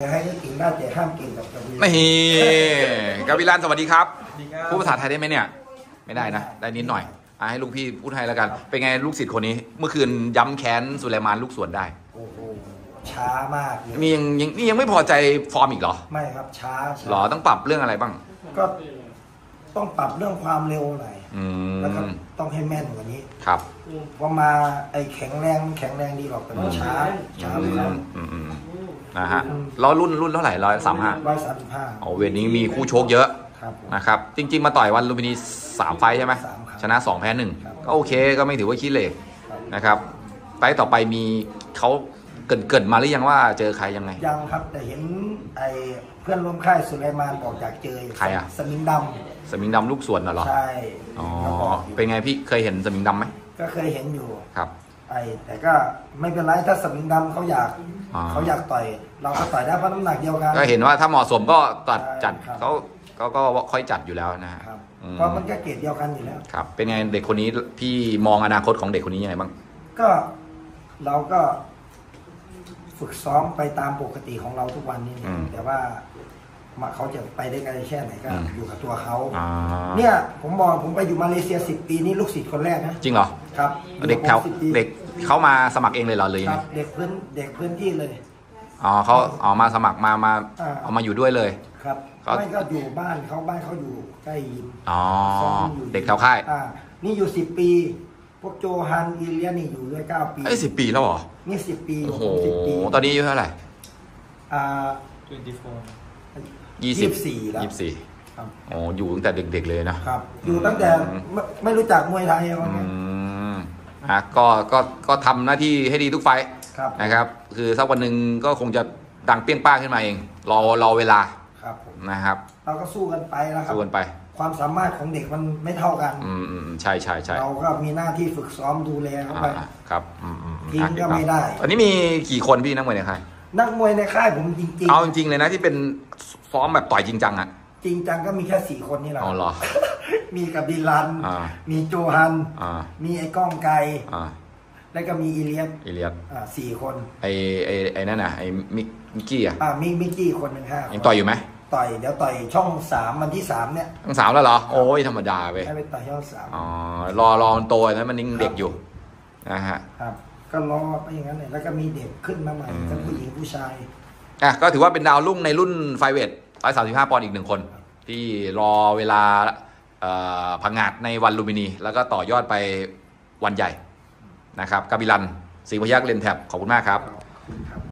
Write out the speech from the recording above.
ให้เก่งได้แต่ห้ามเก่งกับกระบือนี่กาวิลันสวัสดีครับสวัสดีครับพูดภาษาไทยได้ไหมเนี่ย ไม่ได้นะ ได้นิดหน่อยอะให้ลูกพี่พูดไทยแล้วกัน เป็นไงลูกศิษย์คนนี้ เมื่อคืนย้ำแค้นสุไลมานลูกสวนได้ โอ้โหช้ามากเลยนี่ยังยังนี่ยังไม่พอใจฟอร์มอีกเหรอ ไม่ครับช้าช้าหรอต้องปรับเรื่องอะไรบ้าง ก็ต้องปรับเรื่องความเร็วหน่อยอืแล้วก็มต้องให้แม่นกว่านี้ ครับเพราะมาไอ้แข็งแรงแข็งแรงดีหรอกแต่ว่าช้าช้าไปครับอืมอืม นะฮะแล้วรุ่นรุ่นเท่าไหร่ร้อยสามห้าร้อยสามสิบห้าอ๋อเวทนี้มีคู่โชคเยอะครับผม นะครับ จริง ๆ มาต่อยวันลุมพินีสามไฟท์ใช่ไหมสามครับชนะสองแพ้หนึ่งครับ ก็โอเคก็ไม่ถือว่าขี้เหร่ครับนะครับ ไฟต์ต่อไปมีเขาเกรินเกรินมาหรือยังว่าเจอใครยังไง ยังครับแต่เห็นไอ้เพื่อนร่วมค่ายสุไลมานบอกอยากเจอใครอะ สมิงดสมิงดำลูกสวนน่ะเหรอำใช่อ๋อเขาบอกอยู่เป็นไงพี่เคยเห็นสมิงดำไหมก็เคยเห็นอยู่ ครับ ไอ้แต่ก็ไม่เป็นไรถ้าสมิงดำเขาอยากอ่าเขาอยากต่อย เราก็ต่อยได้เพราะน้ำหนักเดียวกัน ก็เห็นว่าถ้าเหมาะสมก็ตัดใช่จัดครับ เขาเขาก็ค่อยจัดอยู่แล้วนะฮะครับอืมเพราะมันก็เกรดเดียวกันอยู่แล้ว ครับ เป็นไงเด็กคนนี้พี่มองอนาคตของเด็กคนนี้ยังไงบ้าง ก็เราก็ฝึกซ้อมไปตามปกติของเราทุกวันนี้ อืม แต่ว่า มาเขาจะไปได้ไกลแค่ไหนก็อืมอยู่กับตัวเขาอ่าเนี่ยผมบอกผมไปอยู่มาเลเซียสิบปีนี่ลูกศิษย์คนแรกนะจริงเหรอ ครับเด็กแถวอยู่บผม10ปีเด็กเขามาสมัครเองเลยเหรอเลยงคไงรับเด็กพื้นเด็กพื้นที่เลย อ๋อเขาเอามาสมัครมามาอ่า เอามาอยู่ด้วยเลย ครับเขาไม่ก็อยู่บ้านเขาบ้านเขาอยู่ใกล้ยิมอ๋อซ้อมอยู่เด็กแถวค่ายอ่านี่อยู่สิบปี พวกโจฮันอีเลียนี่อยู่ด้วยเก้าปีเอ้ยสิบปีแล้วเหรอนี่สิบปีโอ้โหผมสิบปีตอนนี้อายุเท่าไหร่อ่า ยี่สิบ24แล้วยี่สิบสี่ครับอ๋ออยู่ตั้งแต่เด็ก ๆ เลยนะครับ อยู่ตั้งแต่ไม่ไม่รู้จักมวยไทยว่าอืไงมอะก็ก็ก็ทำหน้าที่ให้ดีทุกไฟท์ครับ นะครับ คือสักวันหนึ่งก็คงจะดังเปรี้ยงป้างขึ้นมาเอง รอรอเวลาครับผมนะครับเราก็สู้กันไปนะครับ สู้กันไป ความสามารถของเด็กมันไม่เท่ากัน อืมอืมอืมใช่ใช่ใช่เราก็มีหน้าที่ฝึกซ้อมดูแลเขาไป อ่าครับอืมอืมอืมทิ้งอะก็ไม่ได้ ตอนนี้มีกี่คนพี่นักมวยในค่าย นักมวยในค่ายผมจริงเอาจริงๆเลยนะที่เป็นซ้อมแบบต่อยจริงจังอะๆจริงจังก็มีแค่สี่คนนี่แหละอ๋อเหรอ มีคาบิลัน อ่ามีโจฮัน อ่า มีไอ้ก้องไกรอ่าแล้วก็มีอีเลียสอิเลียสอ่าสี่คน ไอไอไอนั่นน่ะไอมิกมิกกี้อะอ่ามีมิกกี้คนหนึ่งห้าคนยังต่อยอยู่ไหมต่อยเดี๋ยวต่อยช่องสามวันที่สามเนี่ยทั้งสามแล้วเหรอ โอ้ยธรรมดาไปให้ไปต่อยช่องสามอ๋อรอรอมันโตนะมันยังเด็กอยู่นะฮะ ครับ ก็รอไปอย่างนั้นเลยแล้วก็มีเด็กขึ้นมาใหม่อืมทั้งผู้หญิงผู้ชายอะก็ถือว่าเป็นดาวรุ่งในรุ่นไฟเวทร้อยสามสิบห้าปอนด์อีกหนึ่งคน ที่รอเวลาเอ่อพังงาดในวันลูมินี แล้วก็ต่อยอดไปวันใหญ่นะครับกาบิลันศรีพยักษ์เลนแท็บขอบคุณมากครับ